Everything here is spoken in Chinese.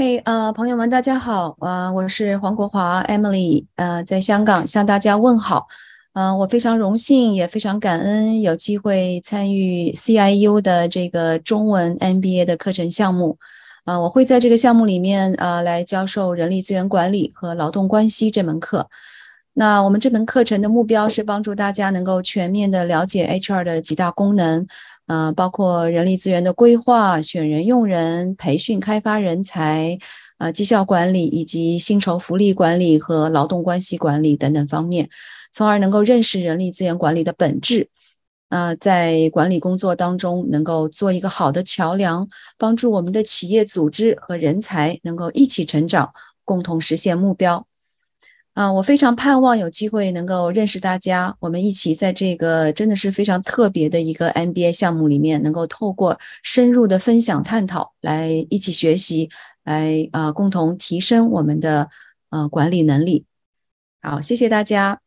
嘿，呃，朋友们，大家好，呃，我是黄国华 Emily，呃，在香港向大家问好，嗯，我非常荣幸，也非常感恩有机会参与 CIU 的这个中文 MBA 的课程项目，呃，我会在这个项目里面，呃，来教授人力资源管理和劳动关系这门课。那我们这门课程的目标是帮助大家能够全面的了解 HR 的几大功能。呃，包括人力资源的规划、选人用人、培训开发人才、呃绩效管理以及薪酬福利管理和劳动关系管理等等方面，从而能够认识人力资源管理的本质。呃，在管理工作当中，能够做一个好的桥梁，帮助我们的企业组织和人才能够一起成长，共同实现目标。啊，我非常盼望有机会能够认识大家，我们一起在这个真的是非常特别的一个 MBA 项目里面，能够透过深入的分享探讨，来一起学习，来啊共同提升我们的呃管理能力。好，谢谢大家。